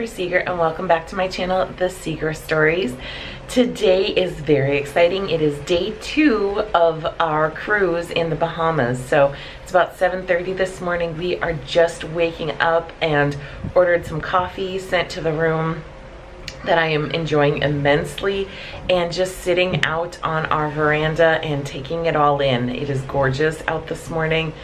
Jennifer Seger and welcome back to my channel, The Seeger Stories. Today is very exciting. It is day two of our cruise in the Bahamas. So it's about 7.30 this morning. We are just waking up and ordered some coffee sent to the room that I am enjoying immensely and just sitting out on our veranda and taking it all in. It is gorgeous out this morning.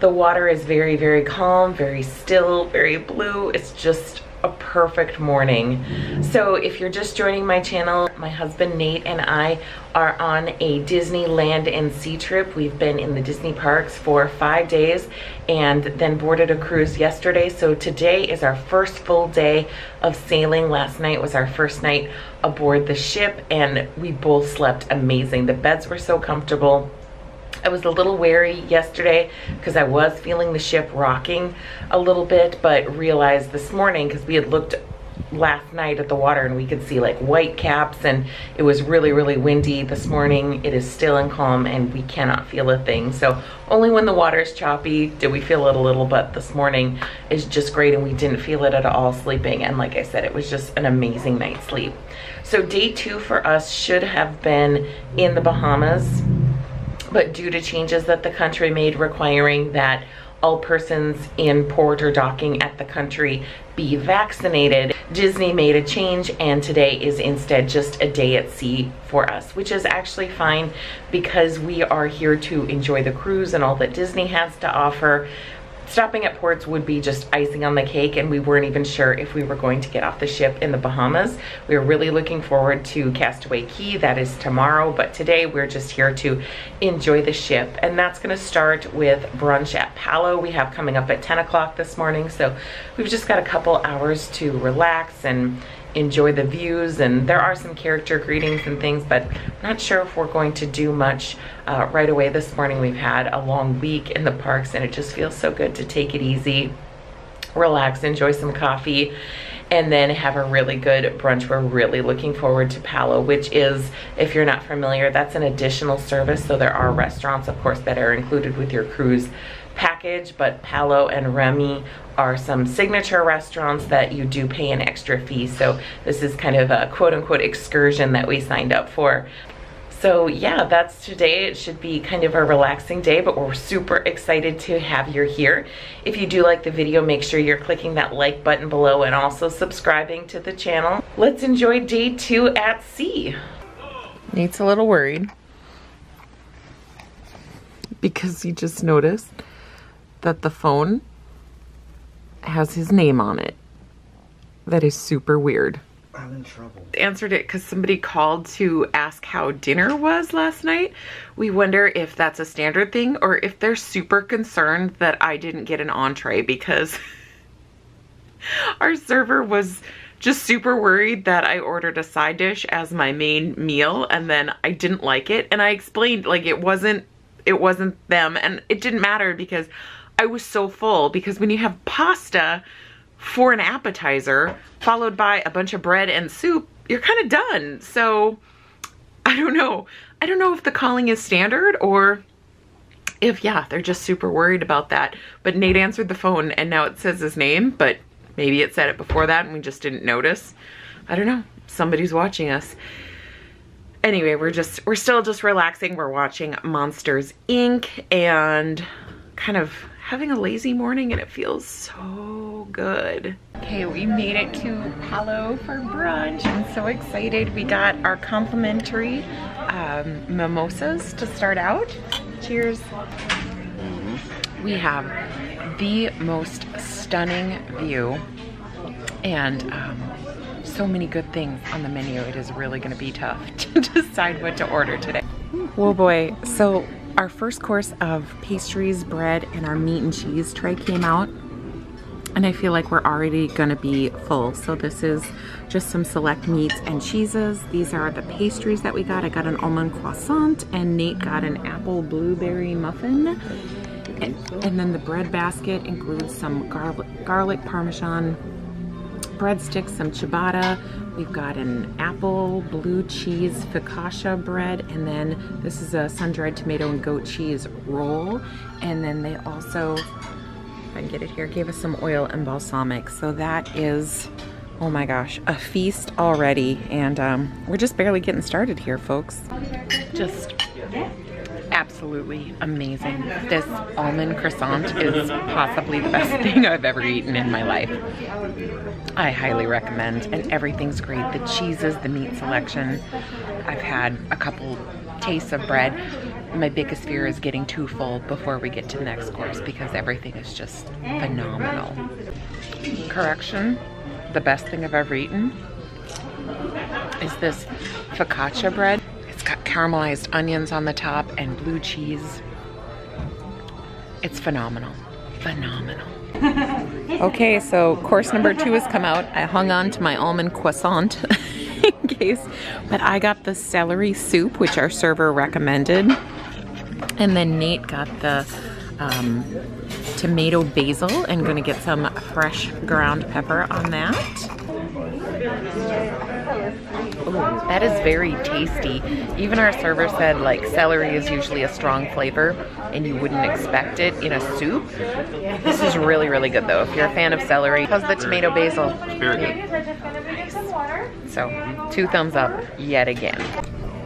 The water is very, very calm, very still, very blue. It's just a perfect morning. So if you're just joining my channel, my husband Nate and I are on a Disneyland and sea trip. We've been in the Disney parks for five days and then boarded a cruise yesterday. So today is our first full day of sailing. Last night was our first night aboard the ship and we both slept amazing. The beds were so comfortable. I was a little wary yesterday because I was feeling the ship rocking a little bit, but realized this morning because we had looked last night at the water and we could see like white caps and it was really really windy this morning. It is still and calm and we cannot feel a thing. So only when the water is choppy do we feel it a little but this morning is just great and we didn't feel it at all sleeping. And like I said it was just an amazing night's sleep. So day two for us should have been in the Bahamas but due to changes that the country made requiring that all persons in port or docking at the country be vaccinated. Disney made a change and today is instead just a day at sea for us, which is actually fine because we are here to enjoy the cruise and all that Disney has to offer stopping at ports would be just icing on the cake and we weren't even sure if we were going to get off the ship in the Bahamas. We are really looking forward to Castaway Cay, that is tomorrow, but today we're just here to enjoy the ship and that's gonna start with brunch at Palo we have coming up at 10 o'clock this morning. So we've just got a couple hours to relax and enjoy the views and there are some character greetings and things but I'm not sure if we're going to do much uh, right away this morning we've had a long week in the parks and it just feels so good to take it easy relax enjoy some coffee and then have a really good brunch. We're really looking forward to Palo, which is, if you're not familiar, that's an additional service. So there are restaurants, of course, that are included with your cruise package, but Palo and Remy are some signature restaurants that you do pay an extra fee. So this is kind of a quote unquote excursion that we signed up for. So yeah, that's today. It should be kind of a relaxing day, but we're super excited to have you here. If you do like the video, make sure you're clicking that like button below and also subscribing to the channel. Let's enjoy day two at sea. Nate's a little worried because he just noticed that the phone has his name on it. That is super weird. I'm in trouble. Answered it because somebody called to ask how dinner was last night. We wonder if that's a standard thing or if they're super concerned that I didn't get an entree because our server was just super worried that I ordered a side dish as my main meal and then I didn't like it. And I explained like it wasn't, it wasn't them and it didn't matter because I was so full because when you have pasta for an appetizer followed by a bunch of bread and soup, you're kind of done. So I don't know. I don't know if the calling is standard or if, yeah, they're just super worried about that. But Nate answered the phone and now it says his name, but maybe it said it before that and we just didn't notice. I don't know. Somebody's watching us. Anyway, we're just, we're still just relaxing. We're watching Monsters, Inc. and kind of having a lazy morning and it feels so good. Okay, we made it to Palo for brunch. I'm so excited. We got our complimentary um, mimosas to start out. Cheers. We have the most stunning view and um, so many good things on the menu. It is really gonna be tough to decide what to order today. Whoa boy, so our first course of pastries, bread, and our meat and cheese tray came out. And I feel like we're already gonna be full. So this is just some select meats and cheeses. These are the pastries that we got. I got an almond croissant and Nate got an apple blueberry muffin. And, and then the bread basket includes some garlic, garlic parmesan breadsticks, some ciabatta. We've got an apple blue cheese focaccia bread, and then this is a sun-dried tomato and goat cheese roll. And then they also if I can get it here, gave us some oil and balsamic. So that is, oh my gosh, a feast already. And um, we're just barely getting started here, folks. Just absolutely amazing. This almond croissant is possibly the best thing I've ever eaten in my life. I highly recommend, and everything's great. The cheeses, the meat selection. I've had a couple tastes of bread. My biggest fear is getting too full before we get to the next course because everything is just phenomenal. Correction, the best thing I've ever eaten is this focaccia bread. Caramelized onions on the top and blue cheese. It's phenomenal, phenomenal. okay, so course number two has come out. I hung on to my almond croissant in case, but I got the celery soup, which our server recommended. And then Nate got the um, tomato basil and gonna get some fresh ground pepper on that. Ooh, that is very tasty. Even our server said like celery is usually a strong flavor and you wouldn't expect it in a soup. This is really, really good though. If you're a fan of celery, how's the tomato basil? Very good. Nice. So two thumbs up yet again.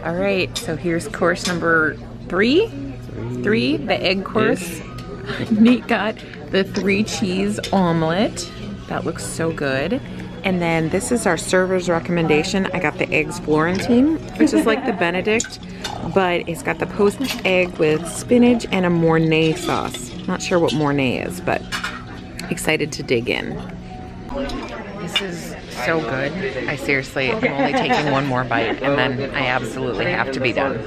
All right, so here's course number three. Three, the egg course. Nate got the three cheese omelet. That looks so good. And then this is our server's recommendation. I got the eggs Florentine, which is like the Benedict, but it's got the poached egg with spinach and a Mornay sauce. Not sure what Mornay is, but excited to dig in. This is so good. I seriously, I'm only taking one more bite and then I absolutely have to be done.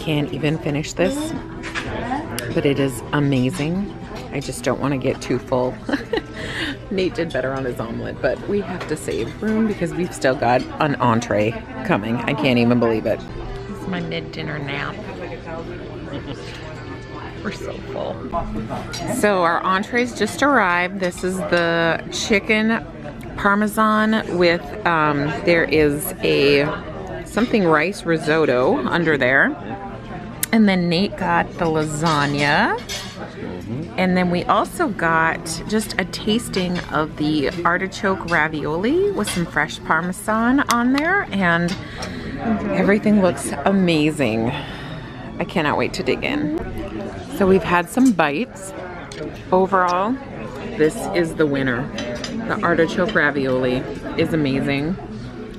Can't even finish this, but it is amazing. I just don't want to get too full. Nate did better on his omelet, but we have to save room because we've still got an entree coming. I can't even believe it. This is my mid-dinner nap. We're so full. So our entrees just arrived. This is the chicken parmesan with, um, there is a something rice risotto under there. And then Nate got the lasagna. And then we also got just a tasting of the artichoke ravioli with some fresh parmesan on there. And everything looks amazing. I cannot wait to dig in. So we've had some bites. Overall, this is the winner. The artichoke ravioli is amazing.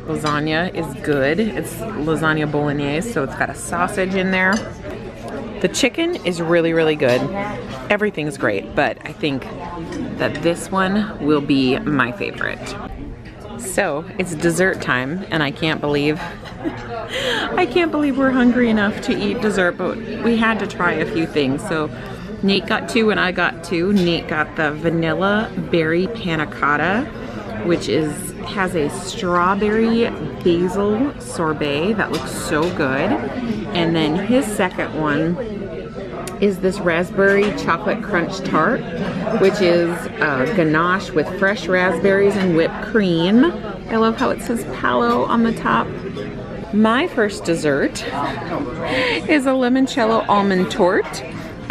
Lasagna is good. It's lasagna bolognese, so it's got a sausage in there. The chicken is really, really good. Everything's great, but I think that this one will be my favorite. So it's dessert time and I can't believe, I can't believe we're hungry enough to eat dessert, but we had to try a few things. So Nate got two and I got two. Nate got the vanilla berry panna cotta, which is has a strawberry basil sorbet that looks so good. And then his second one is this raspberry chocolate crunch tart, which is uh, ganache with fresh raspberries and whipped cream. I love how it says Palo on the top. My first dessert is a limoncello almond torte.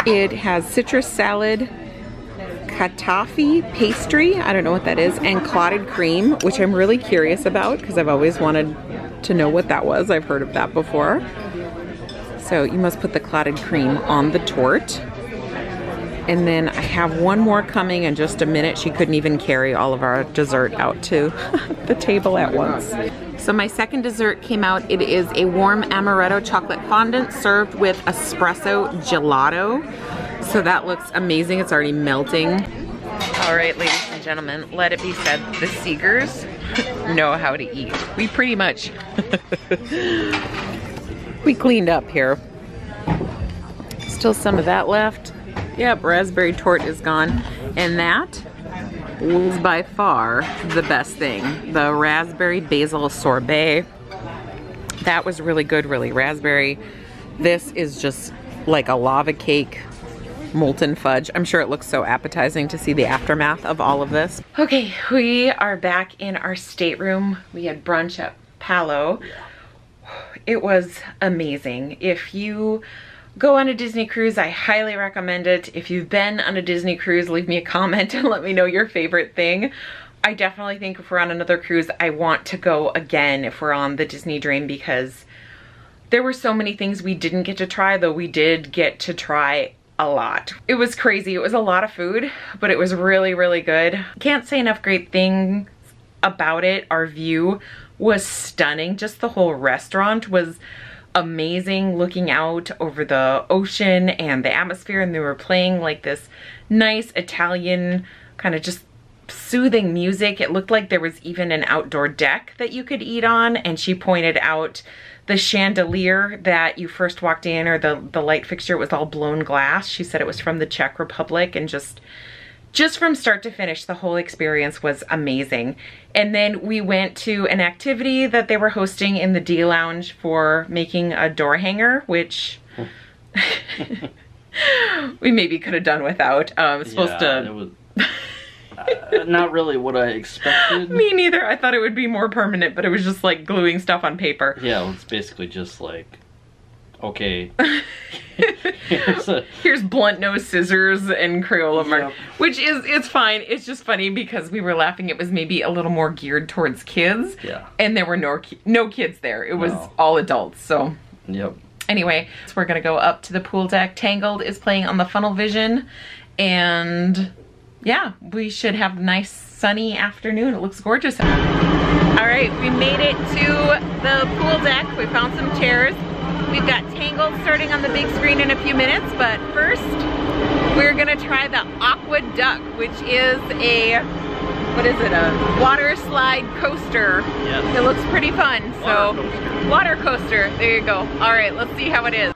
It has citrus salad, katafi pastry, I don't know what that is, and clotted cream, which I'm really curious about because I've always wanted to know what that was. I've heard of that before. So you must put the clotted cream on the torte. And then I have one more coming in just a minute. She couldn't even carry all of our dessert out to the table at once. So my second dessert came out. It is a warm amaretto chocolate fondant served with espresso gelato. So that looks amazing. It's already melting. All right, ladies and gentlemen, let it be said, the Segers know how to eat. We pretty much, we cleaned up here. Still some of that left. Yep, raspberry tort is gone. And that was by far the best thing. The raspberry basil sorbet. That was really good, really. Raspberry. This is just like a lava cake molten fudge. I'm sure it looks so appetizing to see the aftermath of all of this. Okay, we are back in our stateroom. We had brunch at Palo. It was amazing. If you go on a Disney cruise. I highly recommend it. If you've been on a Disney cruise, leave me a comment and let me know your favorite thing. I definitely think if we're on another cruise, I want to go again if we're on the Disney Dream because there were so many things we didn't get to try, though we did get to try a lot. It was crazy. It was a lot of food, but it was really, really good. Can't say enough great things about it. Our view was stunning. Just the whole restaurant was amazing looking out over the ocean and the atmosphere and they were playing like this nice Italian kind of just soothing music. It looked like there was even an outdoor deck that you could eat on and she pointed out the chandelier that you first walked in or the, the light fixture was all blown glass. She said it was from the Czech Republic and just just from start to finish, the whole experience was amazing. And then we went to an activity that they were hosting in the D Lounge for making a door hanger, which we maybe could have done without. Um, it's supposed yeah, to... Uh, not really what I expected. Me neither. I thought it would be more permanent, but it was just like gluing stuff on paper. Yeah, it's basically just like, okay. here's, a, Here's blunt nose scissors and Crayola mark, Yep. which is, it's fine. It's just funny because we were laughing. It was maybe a little more geared towards kids. Yeah. And there were no, ki- no kids there. It was No. all adults. So yep. anyway, so we're gonna go up to the pool deck. Tangled is playing on the Funnel Vision. And yeah, we should have a nice sunny afternoon. It looks gorgeous. All right, we made it to the pool deck. We found some chairs. We've got Tangled starting on the big screen in a few minutes, but first we're gonna try the Aqua Duck, which is a, what is it, a water slide coaster. Yes. It looks pretty fun, so. Water coaster. Water coaster, there you go. All right, let's see how it is.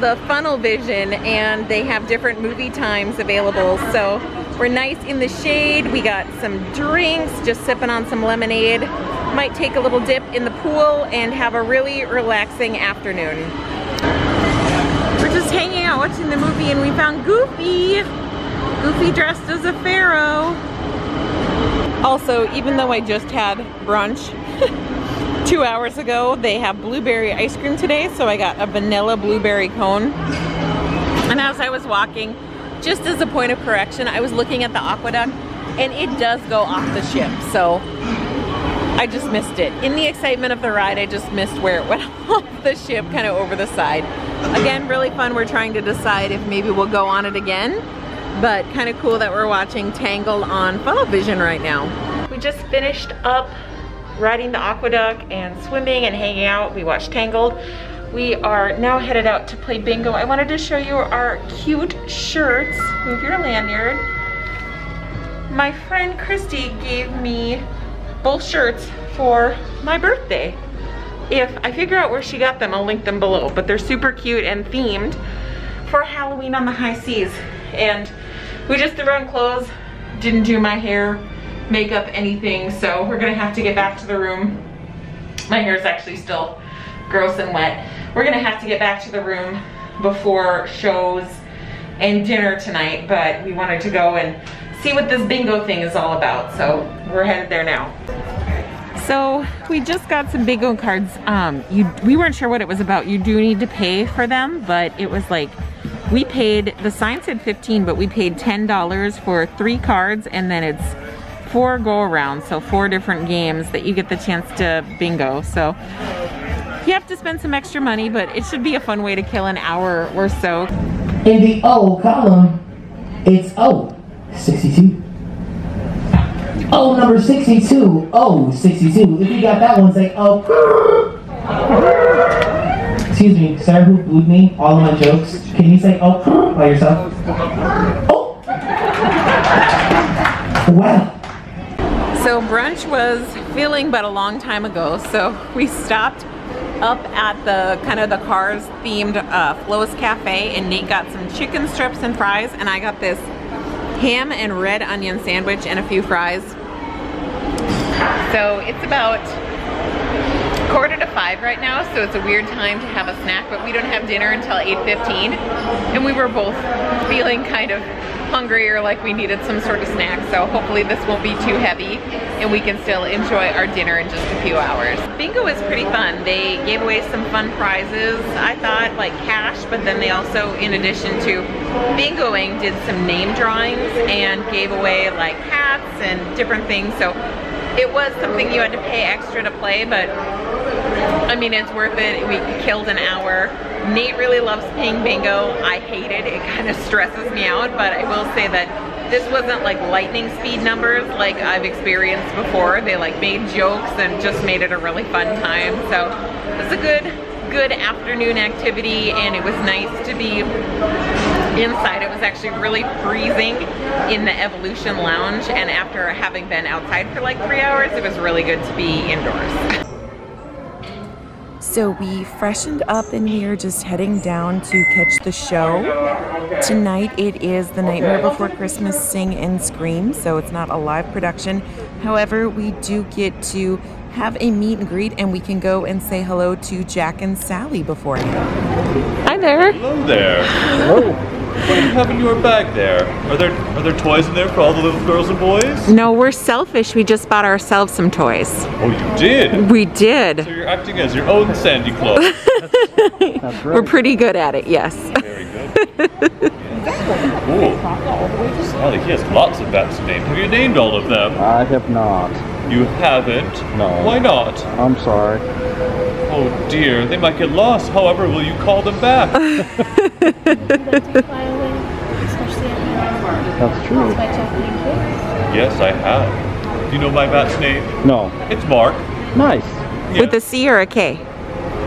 The Funnel Vision and they have different movie times available. So we're nice in the shade. We got some drinks, just sipping on some lemonade. Might take a little dip in the pool and have a really relaxing afternoon. We're just hanging out watching the movie and we found Goofy. Goofy dressed as a pharaoh. Also, even though I just had brunch two hours ago, they have blueberry ice cream today, so I got a vanilla blueberry cone. And as I was walking, just as a point of correction, I was looking at the Aqua Duck and it does go off the ship, so I just missed it. In the excitement of the ride, I just missed where it went off the ship, kind of over the side. Again, really fun. We're trying to decide if maybe we'll go on it again, but kind of cool that we're watching Tangled on Funnel Vision right now. We just finished up riding the Aqua Duck and swimming and hanging out. We watched Tangled. We are now headed out to play bingo. I wanted to show you our cute shirts. Move your lanyard. My friend Christy gave me both shirts for my birthday. If I figure out where she got them, I'll link them below. But they're super cute and themed for Halloween on the high seas. And we just threw on clothes, didn't do my hair, makeup, anything. So we're gonna have to get back to the room. My hair is actually still gross and wet. We're gonna have to get back to the room before shows and dinner tonight, but we wanted to go and see what this bingo thing is all about. So we're headed there now. So we just got some bingo cards. Um, you we weren't sure what it was about. You do need to pay for them, but it was like we paid. The sign said 15, but we paid ten dollars for three cards, and then it's four go arounds, so four different games that you get the chance to bingo. So you have to spend some extra money, but it should be a fun way to kill an hour or so. In the O column, it's O, 62. O number 62, O, 62. If you got that one, say O. Excuse me, sir, who booed me all of my jokes. Can you say O by yourself? Oh! Wow. So brunch was feeling but a long time ago, so we stopped up at the kind of the cars themed uh, Flo's Cafe and Nate got some chicken strips and fries and I got this ham and red onion sandwich and a few fries. So it's about quarter to five right now, so it's a weird time to have a snack, but we don't have dinner until 8.15 and we were both feeling kind of hungry or like we needed some sort of snack. So hopefully this won't be too heavy and we can still enjoy our dinner in just a few hours. Bingo was pretty fun. They gave away some fun prizes. I thought like cash, but then they also, in addition to bingoing, did some name drawings and gave away like hats and different things. So it was something you had to pay extra to play, but I mean, it's worth it. We killed an hour. Nate really loves playing bingo. I hate it. It kind of stresses me out, but I will say that this wasn't like lightning speed numbers like I've experienced before. They like made jokes and just made it a really fun time. So it was a good, good afternoon activity and it was nice to be inside. It was actually really freezing in the Evolution Lounge and after having been outside for like three hours, it was really good to be indoors. So we freshened up and we are just heading down to catch the show. Tonight it is The Nightmare Before Christmas Sing and Scream, so it's not a live production. However, we do get to have a meet and greet and we can go and say hello to Jack and Sally beforehand. Hi there. Hello there. Hello. What do you have in your bag there? Are there are there toys in there for all the little girls and boys? No, we're selfish. We just bought ourselves some toys. Oh, you did? We did. So you're acting as your own Sandy Claus. That's right. We're pretty good at it, yes. Very good. cool. Sally, he has lots of bats named. Have you named all of them? I have not. You haven't? No. Why not? I'm sorry. Oh dear, they might get lost. However, will you call them back? That's true. Yes, I have. Do you know my bat's name? No. It's Mark. Nice. Yeah, With a C or a K?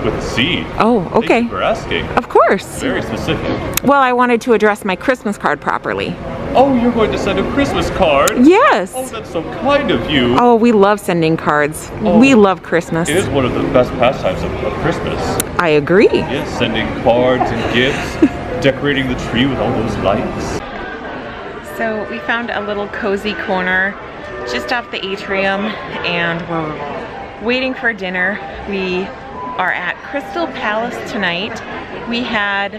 with a C. Oh, Thank okay. you for asking. Of course. Very specific. Well, I wanted to address my Christmas card properly. Oh, you're going to send a Christmas card? Yes. Oh, that's so kind of you. Oh, we love sending cards. Oh. We love Christmas. It is one of the best pastimes of, of Christmas. I agree. Yes, sending cards and gifts, decorating the tree with all those lights. So we found a little cozy corner just off the atrium and we're waiting for dinner. We are at Crystal Palace tonight. We had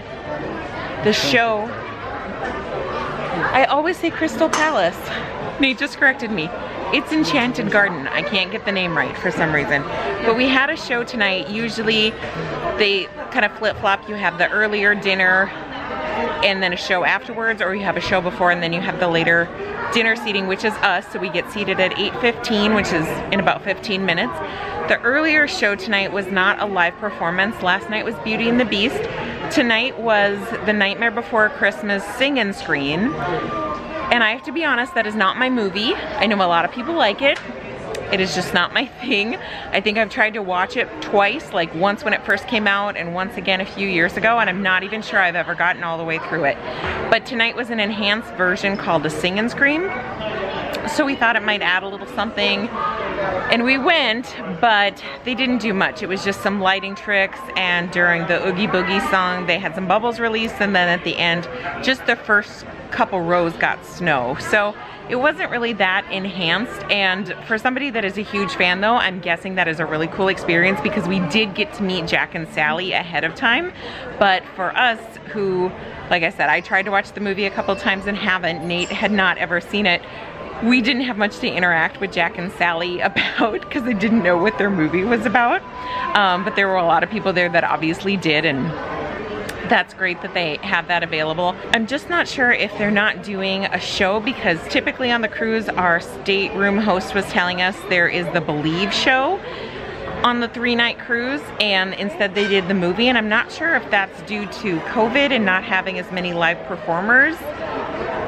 the show. I always say Crystal Palace. Nate just corrected me. It's Enchanted Garden. I can't get the name right for some reason. But we had a show tonight. Usually they kind of flip-flop. You have the earlier dinner and then a show afterwards or you have a show before and then you have the later dinner seating which is us so we get seated at 8.15 which is in about 15 minutes. The earlier show tonight was not a live performance. Last night was Beauty and the Beast. Tonight was The Nightmare Before Christmas Sing Screen. And I have to be honest, that is not my movie. I know a lot of people like it. It is just not my thing. I think I've tried to watch it twice, like once when it first came out and once again a few years ago, and I'm not even sure I've ever gotten all the way through it. But tonight was an enhanced version called the Sing and Scream. So we thought it might add a little something. And we went, but they didn't do much. It was just some lighting tricks, and during the Oogie Boogie song, they had some bubbles released, and then at the end, just the first couple rows got snow. So it wasn't really that enhanced and for somebody that is a huge fan though I'm guessing that is a really cool experience because we did get to meet Jack and Sally ahead of time but for us who like I said I tried to watch the movie a couple times and haven't Nate had not ever seen it we didn't have much to interact with Jack and Sally about because they didn't know what their movie was about um, but there were a lot of people there that obviously did and that's great that they have that available. I'm just not sure if they're not doing a show because typically on the cruise, our stateroom host was telling us there is the Believe show on the three night cruise and instead they did the movie and I'm not sure if that's due to COVID and not having as many live performers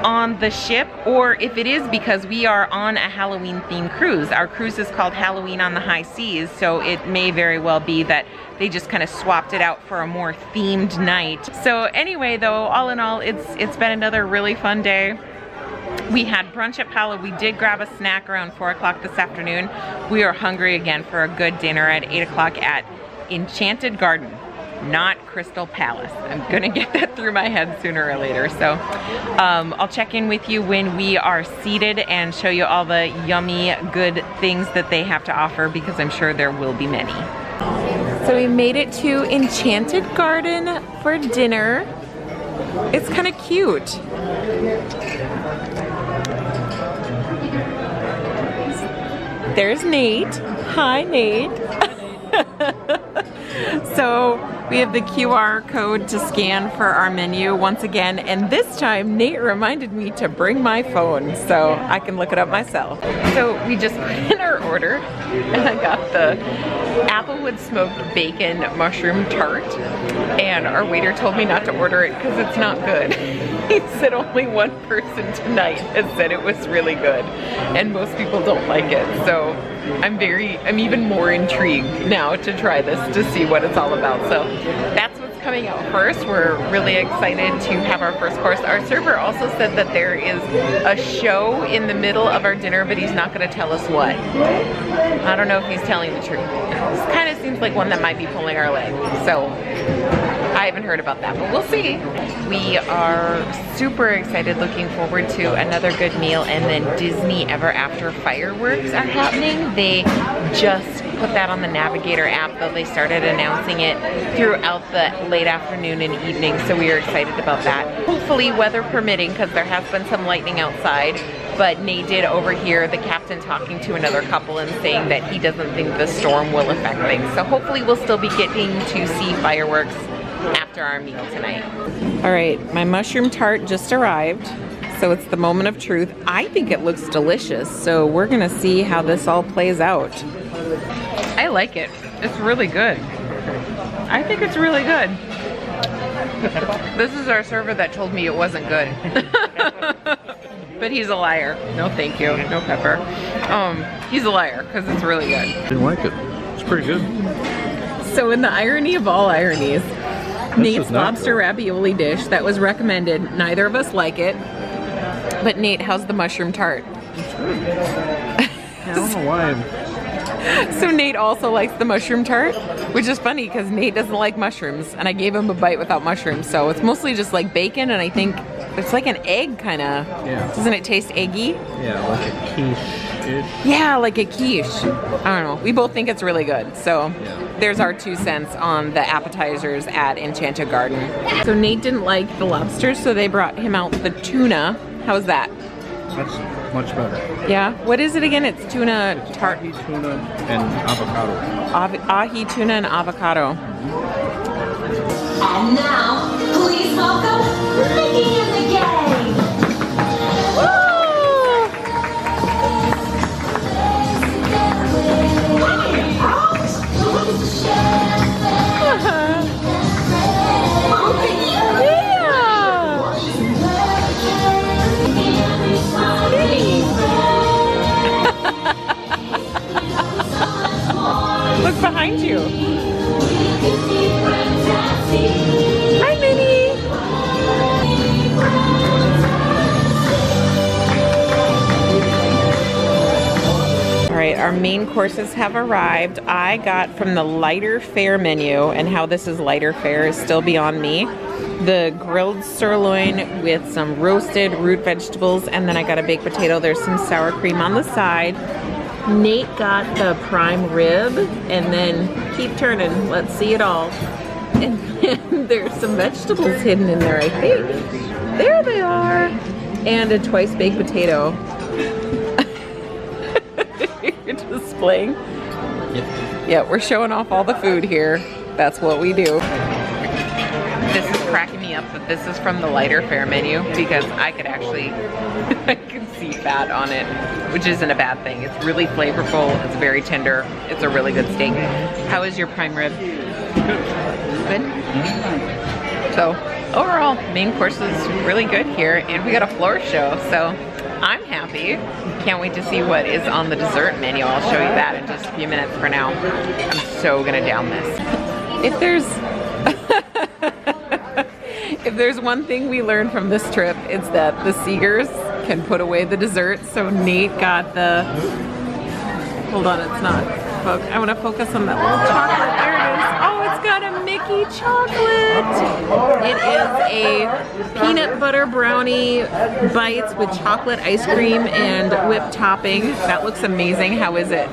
on the ship or if it is because we are on a Halloween themed cruise. Our cruise is called Halloween on the High Seas so it may very well be that they just kind of swapped it out for a more themed night. So anyway though, all in all, it's it's been another really fun day. We had brunch at Palo. We did grab a snack around four o'clock this afternoon. We are hungry again for a good dinner at eight o'clock at Enchanted Garden, not Crystal Palace. I'm gonna get that through my head sooner or later. So um, I'll check in with you when we are seated and show you all the yummy, good things that they have to offer because I'm sure there will be many. So we made it to Enchanted Garden for dinner. It's kind of cute. There's Nate. Hi, Nate. so we have the QR code to scan for our menu once again, and this time Nate reminded me to bring my phone so I can look it up myself. So we just put in our order, and I got the applewood smoked bacon mushroom tart, and our waiter told me not to order it because it's not good. he said only one person tonight has said it was really good, and most people don't like it. So I'm very, I'm even more intrigued now to try this to see what it's all about. So that's what's coming out first. We're really excited to have our first course. Our server also said that there is a show in the middle of our dinner, but he's not gonna tell us what. I don't know if he's telling the truth. This kind of seems like one that might be pulling our leg. So I haven't heard about that, but we'll see. We are super excited, looking forward to another good meal, and then Disney Ever After fireworks are happening. They just put that on the Navigator app, though they started announcing it throughout the late afternoon and evening, so we are excited about that. Hopefully weather permitting, because there has been some lightning outside, but Nate did overhear the captain talking to another couple and saying that he doesn't think the storm will affect things. So hopefully we'll still be getting to see fireworks after our meal tonight. All right, my mushroom tart just arrived. So it's the moment of truth. I think it looks delicious. So we're gonna see how this all plays out. I like it. It's really good. I think it's really good. This is our server that told me it wasn't good. but he's a liar. No thank you, no pepper. Um, he's a liar because it's really good. I Didn't like it. It's pretty good. So in the irony of all ironies, Nate's lobster ravioli dish that was recommended, neither of us like it. But Nate, how's the mushroom tart? I don't know why I'm So Nate also likes the mushroom tart, which is funny because Nate doesn't like mushrooms, and I gave him a bite without mushrooms. So it's mostly just like bacon, and I think it's like an egg kind of. Yeah. Doesn't it taste eggy? Yeah, like a quiche-ish. Yeah, like a quiche. I don't know. We both think it's really good. So Yeah. there's our two cents on the appetizers at Enchanted Garden. So Nate didn't like the lobsters, so they brought him out the tuna. How's that? That's much better. Yeah. What is it again? It's tuna tart, Ahi tuna and avocado. av- ahi tuna and avocado. And now, please welcome Mickey Look behind you. Main courses have arrived. I got from the lighter fare menu, and how this is lighter fare is still beyond me. The grilled sirloin with some roasted root vegetables, and then I got a baked potato. There's some sour cream on the side. Nate got the prime rib, and then keep turning. Let's see it all. And then there's some vegetables hidden in there, I think. There they are. And a twice baked potato. Displaying. Yeah, we're showing off all the food here. That's what we do. This is cracking me up that this is from the lighter fare menu because I could actually, I can see fat on it, which isn't a bad thing. It's really flavorful, it's very tender, it's a really good steak. How is your prime rib? Good? Mm-hmm. So overall, main course is really good here and we got a floor show, so I'm happy. Can't wait to see what is on the dessert menu. I'll show you that in just a few minutes for now. I'm so gonna down this. If there's if there's one thing we learned from this trip, it's that the Segers can put away the dessert. So Nate got the, hold on, it's not, I want to focus on that little chocolate. There it is. Oh, got a Mickey chocolate. It is a peanut butter brownie bites with chocolate ice cream and whipped topping. That looks amazing. How is it?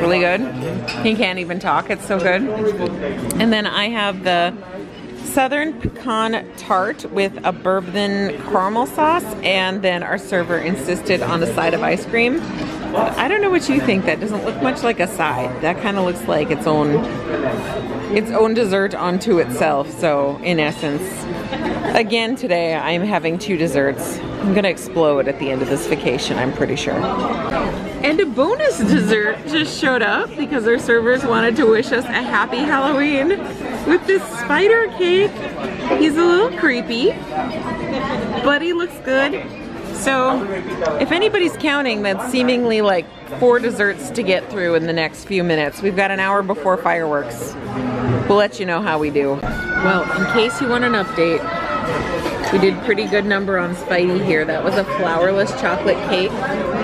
Really good. He can't even talk. It's so good. And then I have the Southern pecan tart with a bourbon caramel sauce, and then our server insisted on a side of ice cream. I don't know what you think. That doesn't look much like a side. That kind of looks like its own its own dessert onto itself. So in essence, again today I'm having two desserts. I'm gonna explode at the end of this vacation, I'm pretty sure. And a bonus dessert just showed up because our servers wanted to wish us a happy Halloween with this spider cake. He's a little creepy, but he looks good. So if anybody's counting, that's seemingly like four desserts to get through in the next few minutes. We've got an hour before fireworks. We'll let you know how we do. Well, in case you want an update, we did pretty good number on Spidey here. That was a flourless chocolate cake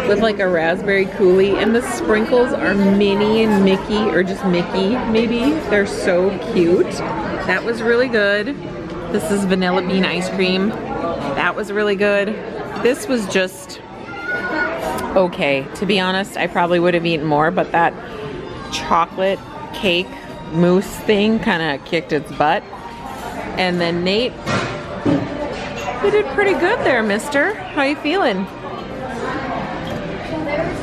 with like a raspberry coulis and the sprinkles are Minnie and Mickey or just Mickey maybe. They're so cute. That was really good. This is vanilla bean ice cream. That was really good. This was just okay. To be honest, I probably would have eaten more, but that chocolate cake mousse thing kind of kicked its butt. And then Nate, you did pretty good there, mister. How you feeling?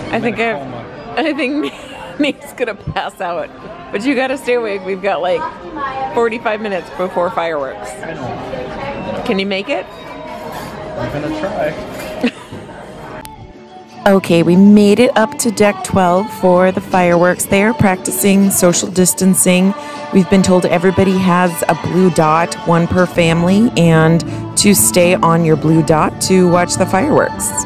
I think I, I think Nate's gonna pass out. But you gotta stay awake. We've got like 45 minutes before fireworks. Can you make it? I'm gonna try. Okay, we made it up to deck 12 for the fireworks. They are practicing social distancing. We've been told everybody has a blue dot, one per family, and to stay on your blue dot to watch the fireworks.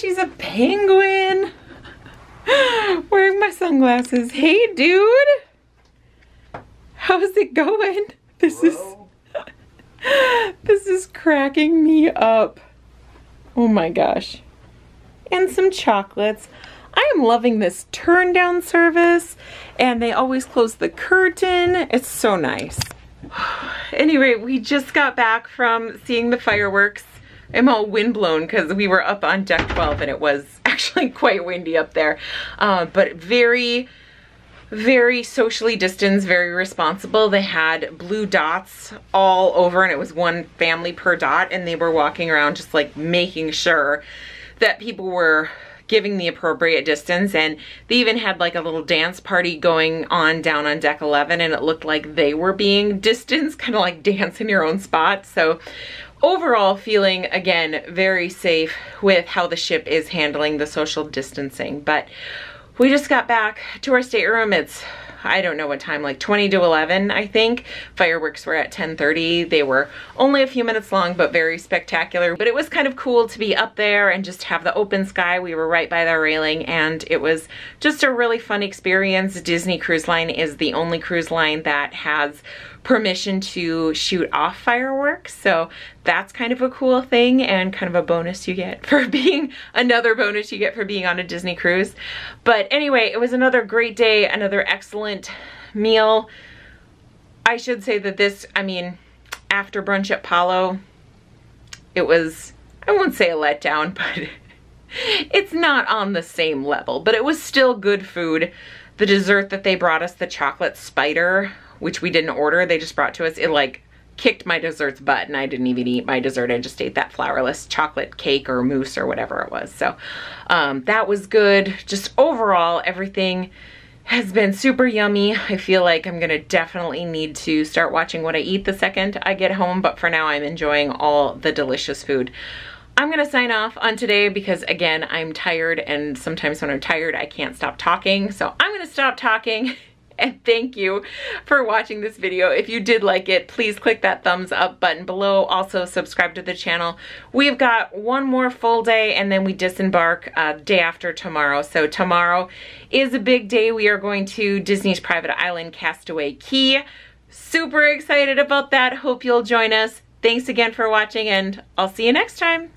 Oh my gosh, he's a penguin. Wearing my sunglasses. Hey, dude. How's it going? This is This is cracking me up. Oh my gosh. And some chocolates. I am loving this turn down service and they always close the curtain. It's so nice. Anyway, we just got back from seeing the fireworks. I'm all windblown because we were up on deck 12 and it was actually quite windy up there. Uh, but very, very socially distanced, very responsible. They had blue dots all over and it was one family per dot and they were walking around just like making sure that people were giving the appropriate distance and they even had like a little dance party going on down on deck 11 and it looked like they were being distanced kind of like dance in your own spot so overall feeling again very safe with how the ship is handling the social distancing but we just got back to our stateroom it's I don't know what time, like 20 to 11, I think. Fireworks were at 10.30. They were only a few minutes long, but very spectacular. But it was kind of cool to be up there and just have the open sky. We were right by the railing and it was just a really fun experience. Disney Cruise Line is the only cruise line that has permission to shoot off fireworks. So that's kind of a cool thing and kind of a bonus you get for being, another bonus you get for being on a Disney cruise. But anyway, it was another great day, another excellent meal. I should say that this, I mean, after brunch at Palo, it was, I won't say a letdown, but it's not on the same level, but it was still good food. the dessert that they brought us, the chocolate spider, which we didn't order, they just brought to us, it like kicked my dessert's butt and I didn't even eat my dessert. I just ate that flourless chocolate cake or mousse or whatever it was. So um, that was good. Just overall, everything has been super yummy. I feel like I'm gonna definitely need to start watching what I eat the second I get home, but for now I'm enjoying all the delicious food. I'm gonna sign off on today because again, I'm tired and sometimes when I'm tired, I can't stop talking. So I'm gonna stop talking and thank you for watching this video. If you did like it, please click that thumbs up button below. Also subscribe to the channel. We've got one more full day and then we disembark uh, day after tomorrow. So tomorrow is a big day. We are going to Disney's private island Castaway Cay. Super excited about that. Hope you'll join us. Thanks again for watching and I'll see you next time.